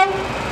Okay.